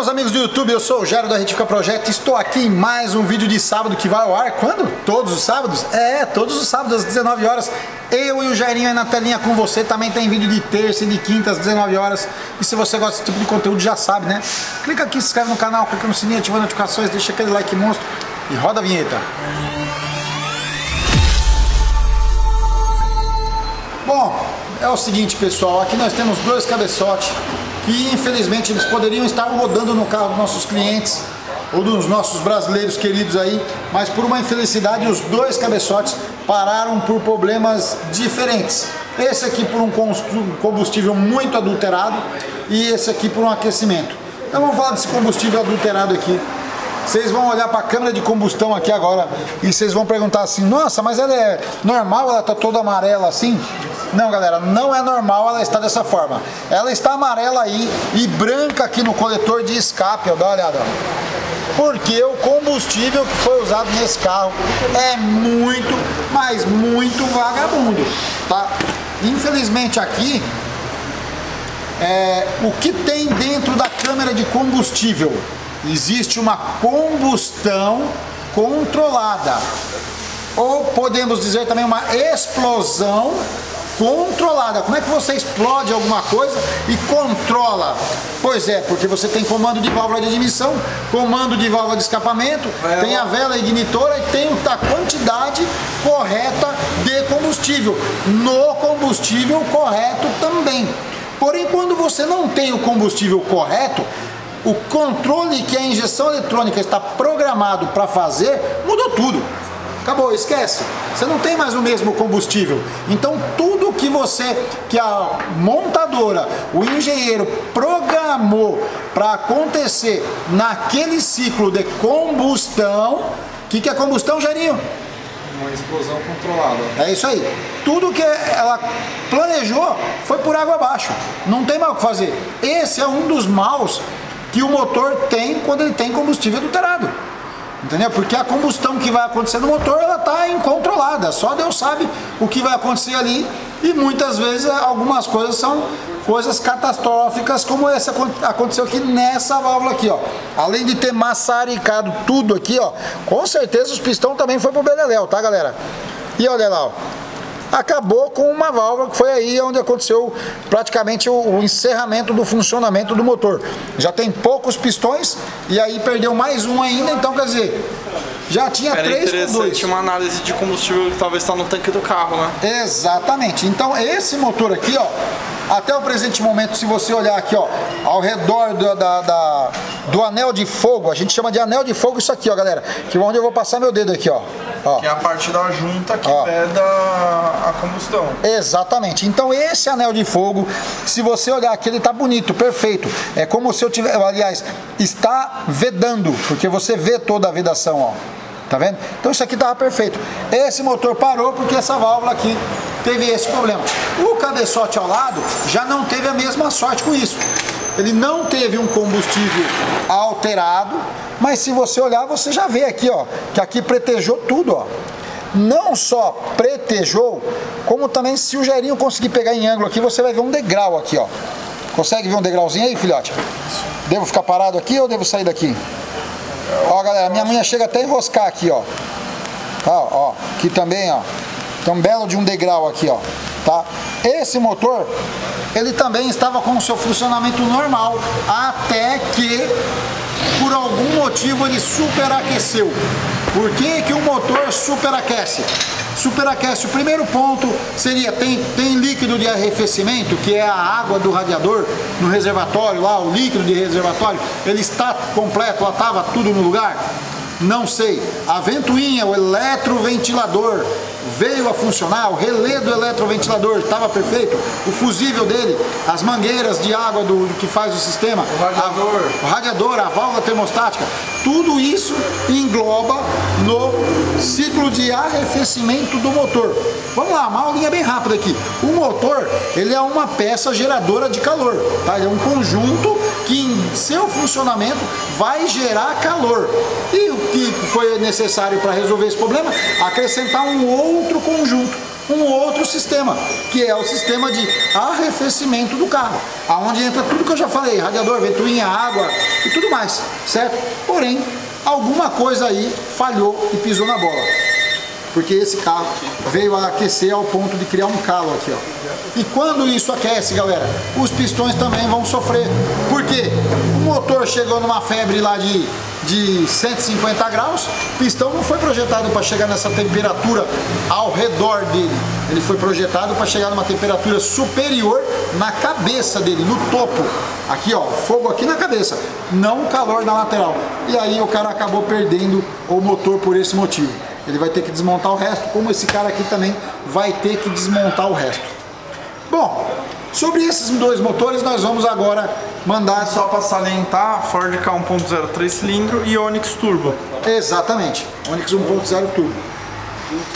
meus amigos do YouTube, eu sou o Gero da Retifica Projeto estou aqui em mais um vídeo de sábado que vai ao ar, quando? Todos os sábados? É, todos os sábados às 19 horas, eu e o Jairinho aí na telinha com você, também tem vídeo de terça e de quinta às 19 horas, e se você gosta desse tipo de conteúdo já sabe, né? Clica aqui, se inscreve no canal, clica no sininho, ativa as notificações, deixa aquele like monstro e roda a vinheta. Bom, é o seguinte pessoal, aqui nós temos dois cabeçotes que infelizmente eles poderiam estar rodando no carro dos nossos clientes ou dos nossos brasileiros queridos aí, mas por uma infelicidade os dois cabeçotes pararam por problemas diferentes. Esse aqui por um combustível muito adulterado e esse aqui por um aquecimento. Então vamos falar desse combustível adulterado aqui. Vocês vão olhar para a câmera de combustão aqui agora e vocês vão perguntar assim, nossa, mas ela é normal, ela tá toda amarela assim? Não, galera, não é normal ela estar dessa forma. Ela está amarela aí e branca aqui no coletor de escape, ó, dá uma olhada. Porque o combustível que foi usado nesse carro é muito, mas muito vagabundo, tá? Infelizmente aqui, é, o que tem dentro da câmera de combustível? Existe uma combustão controlada. Ou podemos dizer também uma explosão controlada. Como é que você explode alguma coisa e controla? Pois é, porque você tem comando de válvula de admissão, comando de válvula de escapamento, vela. tem a vela ignitora e tem a quantidade correta de combustível. No combustível correto também. Porém, quando você não tem o combustível correto, o controle que a injeção eletrônica está programado para fazer mudou tudo. Acabou, esquece. Você não tem mais o mesmo combustível. Então tudo que você, que a montadora, o engenheiro programou para acontecer naquele ciclo de combustão, o que, que é combustão, Jairinho? Uma explosão controlada. É isso aí. Tudo que ela planejou foi por água abaixo. Não tem mais o que fazer. Esse é um dos maus que o motor tem quando ele tem combustível adulterado. Entendeu? Porque a combustão que vai acontecer no motor, ela está incontrolada. Só Deus sabe o que vai acontecer ali. E muitas vezes algumas coisas são coisas catastróficas, como essa aconteceu aqui nessa válvula aqui, ó. Além de ter maçaricado tudo aqui, ó. Com certeza os pistões também foi pro beleléu, tá, galera? E olha lá, ó acabou com uma válvula que foi aí onde aconteceu praticamente o, o, encerramento do funcionamento do motor. Já tem poucos pistões e aí perdeu mais um ainda, então quer dizer, já tinha Era três com dois. Uma análise de combustível que talvez está no tanque do carro, né? Exatamente. Então esse motor aqui, ó, até o presente momento, se você olhar aqui, ó, ao redor do, da, da, do anel de fogo, a gente chama de anel de fogo isso aqui, ó, galera, que é onde eu vou passar meu dedo aqui, ó. Ó. Que é a parte da junta que ó. veda a combustão. Exatamente. Então esse anel de fogo, se você olhar aqui, ele tá bonito, perfeito. É como se eu tivesse, aliás, está vedando, porque você vê toda a vedação, ó. Tá vendo? Então isso aqui estava perfeito. Esse motor parou porque essa válvula aqui teve esse problema. O cabeçote ao lado já não teve a mesma sorte com isso. Ele não teve um combustível alterado, mas se você olhar, você já vê aqui, ó, que aqui pretejou tudo, ó. Não só pretejou, como também se o Gerinho conseguir pegar em ângulo aqui, você vai ver um degrau aqui, ó. Consegue ver um degrauzinho aí, filhote? Devo ficar parado aqui ou devo sair daqui? Ó, galera, minha unha chega até a enroscar aqui, ó. Ó, ó, aqui também, ó. Um belo de um degrau aqui, ó. Tá? Esse motor, ele também estava com o seu funcionamento normal, até que, por algum motivo, ele superaqueceu. Por que, que o motor superaquece? Superaquece. O primeiro ponto seria, tem, tem líquido de arrefecimento, que é a água do radiador no reservatório lá, o líquido de reservatório, ele está completo, lá estava tudo no lugar? Não sei. A ventoinha, o eletroventilador, veio a funcionar, o relé do eletroventilador estava perfeito, o fusível dele, as mangueiras de água do, que faz o sistema, o radiador. A, o radiador, a válvula termostática, tudo isso engloba no ciclo de arrefecimento do motor. Vamos lá, uma aulinha bem rápida aqui. O motor, ele é uma peça geradora de calor, tá? Ele é um conjunto que em seu funcionamento vai gerar calor. E o que foi necessário para resolver esse problema? Acrescentar um outro conjunto. Um outro sistema, que é o sistema de arrefecimento do carro, aonde entra tudo que eu já falei, radiador, ventoinha, água e tudo mais, certo? Porém, alguma coisa aí falhou e pisou na bola. Porque esse carro veio a aquecer ao ponto de criar um calo aqui, ó. E quando isso aquece, galera, os pistões também vão sofrer. Por quê? O motor chegou numa febre lá de de 150 graus, o pistão não foi projetado para chegar nessa temperatura ao redor dele. Ele foi projetado para chegar numa temperatura superior na cabeça dele, no topo. Aqui ó, fogo aqui na cabeça, não calor na lateral. E aí o cara acabou perdendo o motor por esse motivo. Ele vai ter que desmontar o resto, como esse cara aqui também vai ter que desmontar o resto. Bom, Sobre esses dois motores nós vamos agora mandar... Só para salientar, Ford K1.0 3 cilindro e Onix Turbo. Exatamente, Onix 1.0 Turbo.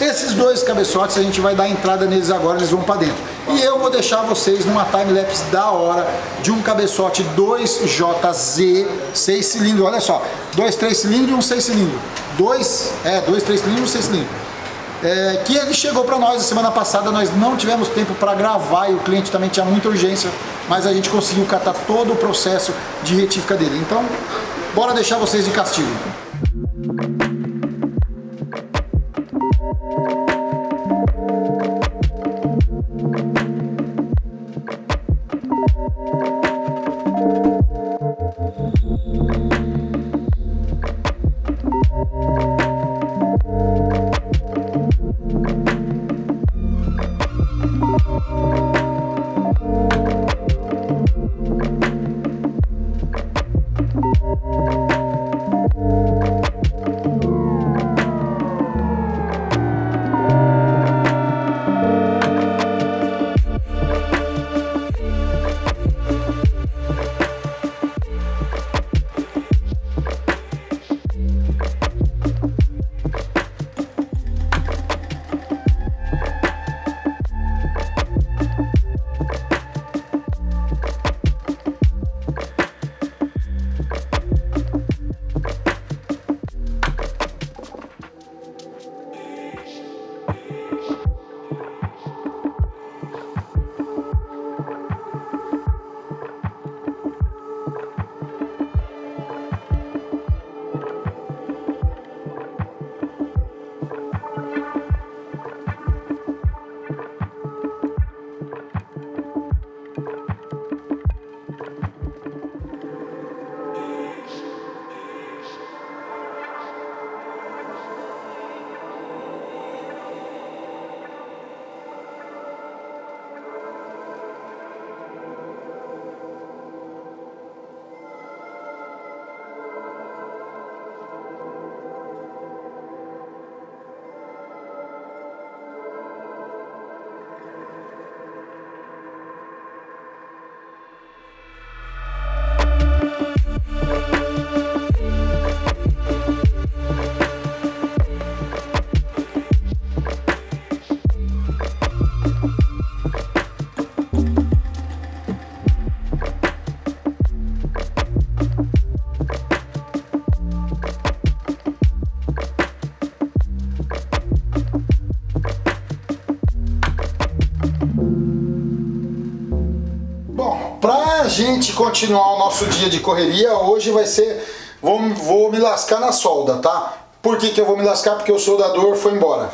Esses dois cabeçotes a gente vai dar entrada neles agora, eles vão para dentro. E eu vou deixar vocês numa time-lapse da hora de um cabeçote 2JZ 6 cilindros, olha só, dois 3 cilindros e um 6 cilindros. Dois, é, dois 3 cilindros e um 6 cilindros é, que ele chegou para nós a semana passada, nós não tivemos tempo para gravar e o cliente também tinha muita urgência, mas a gente conseguiu catar todo o processo de retífica dele. Então, bora deixar vocês de castigo. Gente continuar o nosso dia de correria, hoje vai ser. Vou, vou me lascar na solda, tá? Por que, que eu vou me lascar? Porque o soldador foi embora.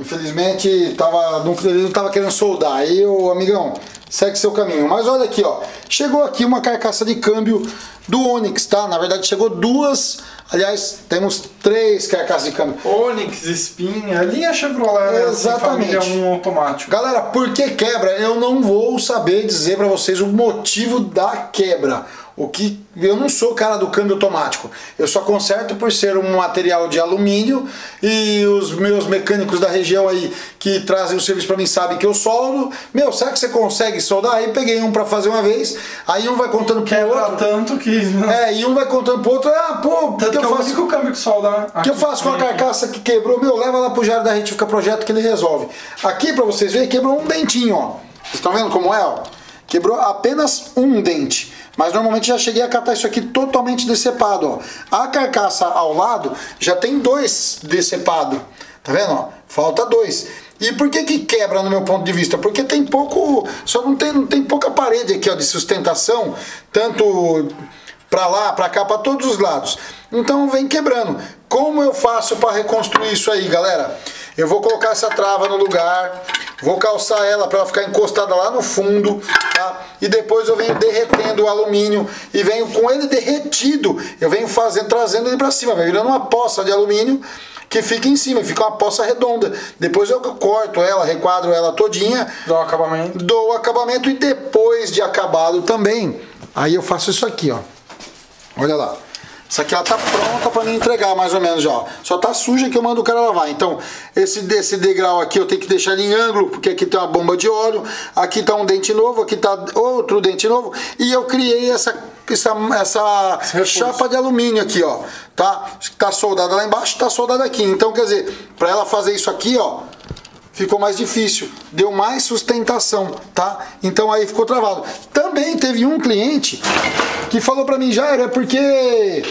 Infelizmente, tava, ele não estava querendo soldar. Aí, o amigão, segue seu caminho. Mas olha aqui, ó. Chegou aqui uma carcaça de câmbio do Onix, tá? Na verdade, chegou duas. Aliás, temos três carcaças de câmbio. Onix, Spin, a linha Chevrolet, né? Exatamente. Assim, um automático. Galera, por que quebra? Eu não vou saber dizer para vocês o motivo da quebra. O que eu não sou cara do câmbio automático. Eu só conserto por ser um material de alumínio e os meus mecânicos da região aí que trazem o serviço para mim sabem que eu soldo. Meu, será que você consegue soldar? Aí peguei um para fazer uma vez, aí um vai contando pro Quebra outro. tanto que É, e um vai contando pro outro. Ah, pô, tanto que que eu é o faço único câmbio que solda. o que eu faço com a carcaça que quebrou? Meu, leva lá pro Jairo da Retifica Projeto que ele resolve. Aqui para vocês verem, quebrou um dentinho, ó. Vocês estão vendo como é, ó? Quebrou apenas um dente. Mas normalmente já cheguei a catar isso aqui totalmente decepado. Ó. A carcaça ao lado já tem dois decepados. Tá vendo? Ó? Falta dois. E por que que quebra no meu ponto de vista? Porque tem pouco, só não tem, não tem pouca parede aqui ó, de sustentação, tanto para lá, para cá, para todos os lados. Então vem quebrando. Como eu faço para reconstruir isso aí, galera? Eu vou colocar essa trava no lugar, vou calçar ela para ela ficar encostada lá no fundo, tá? E depois eu venho derretendo o alumínio e venho com ele derretido, eu venho fazendo, trazendo ele para cima, vai virando uma poça de alumínio que fica em cima, fica uma poça redonda. Depois eu corto ela, requadro ela todinha, dou acabamento, dou acabamento e depois de acabado também, aí eu faço isso aqui, ó. Olha lá. Isso aqui ela tá pronta para me entregar mais ou menos já. Só tá suja que eu mando o cara lavar. Então, esse desse degrau aqui eu tenho que deixar em ângulo, porque aqui tem uma bomba de óleo, aqui tá um dente novo, aqui tá outro dente novo, e eu criei essa essa, essa chapa de alumínio aqui, ó, tá? Tá soldada lá embaixo, tá soldada aqui. Então, quer dizer, para ela fazer isso aqui, ó, ficou mais difícil, deu mais sustentação, tá? Então aí ficou travado. Também teve um cliente que falou para mim, já era porque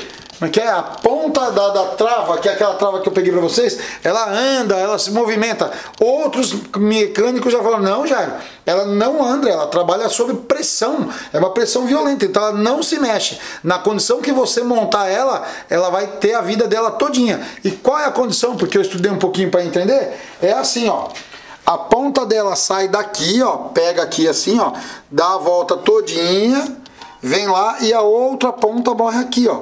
é que é a ponta da, da, trava, que é aquela trava que eu peguei para vocês, ela anda, ela se movimenta. Outros mecânicos já falaram, não, Jairo, ela não anda, ela trabalha sob pressão, é uma pressão violenta, então ela não se mexe. Na condição que você montar ela, ela vai ter a vida dela todinha. E qual é a condição? Porque eu estudei um pouquinho para entender, é assim, ó. A ponta dela sai daqui, ó, pega aqui assim, ó, dá a volta todinha, vem lá e a outra ponta morre aqui, ó.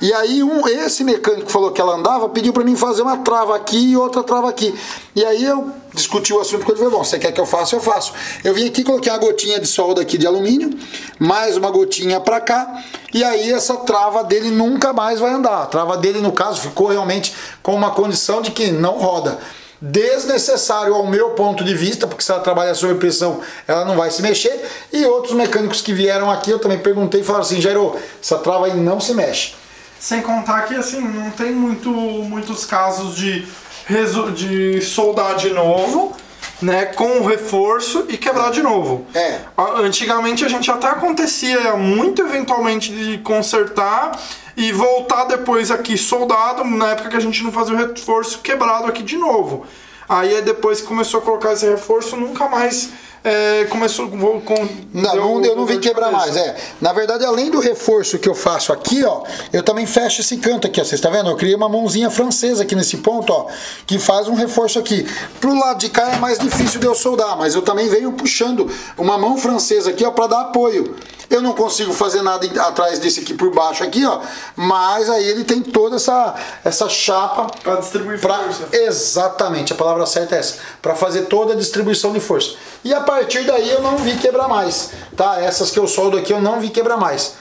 E aí um, esse mecânico falou que ela andava, pediu para mim fazer uma trava aqui e outra trava aqui. E aí eu discuti o assunto com ele, falei, bom, você quer que eu faça, eu faço. Eu vim aqui, coloquei uma gotinha de solda aqui de alumínio, mais uma gotinha para cá, e aí essa trava dele nunca mais vai andar. A trava dele, no caso, ficou realmente com uma condição de que não roda desnecessário ao meu ponto de vista, porque se ela trabalha sob pressão, ela não vai se mexer. E outros mecânicos que vieram aqui, eu também perguntei e falaram assim, Jairo, essa trava aí não se mexe. Sem contar que assim, não tem muito, muitos casos de, de soldar de novo, né, com o reforço e quebrar de novo. É. Antigamente a gente até acontecia muito eventualmente de consertar e voltar depois aqui soldado, na época que a gente não fazia o reforço quebrado aqui de novo. Aí depois que começou a colocar esse reforço, nunca mais é, começou vou, com. Não, não, eu não vi quebrar mais. É. Na verdade, além do reforço que eu faço aqui, ó, eu também fecho esse canto aqui, ó. Vocês estão tá vendo? Eu criei uma mãozinha francesa aqui nesse ponto, ó, que faz um reforço aqui. Pro lado de cá é mais difícil de eu soldar, mas eu também venho puxando uma mão francesa aqui, ó, para dar apoio. Eu não consigo fazer nada atrás desse aqui por baixo aqui, ó. Mas aí ele tem toda essa, essa chapa para distribuir pra, força. Exatamente, a palavra certa é essa, para fazer toda a distribuição de força. E a partir daí eu não vi quebrar mais, tá? Essas que eu soldo aqui eu não vi quebrar mais.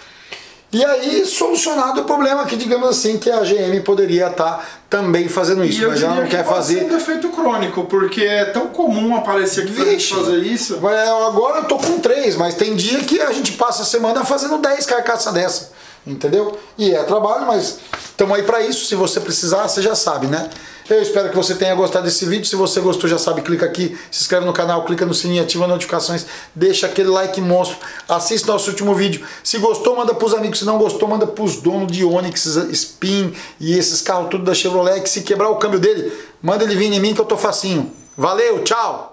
E aí, solucionado o problema que, digamos assim, que a GM poderia estar tá também fazendo isso, mas ela não quer fazer. É um defeito crônico, porque é tão comum aparecer aqui Vixe, fazer isso. Agora eu tô com três, mas tem dia que a gente passa a semana fazendo 10 carcaças dessa. Entendeu? E é trabalho, mas estamos aí para isso. Se você precisar, você já sabe, né? Eu espero que você tenha gostado desse vídeo. Se você gostou, já sabe, clica aqui, se inscreve no canal, clica no sininho, ativa as notificações, deixa aquele like monstro, assista nosso último vídeo. Se gostou, manda pros amigos. Se não gostou, manda pros donos de Onix, Spin e esses carros tudo da Chevrolet. Que se quebrar o câmbio dele, manda ele vir em mim que eu tô facinho. Valeu, tchau!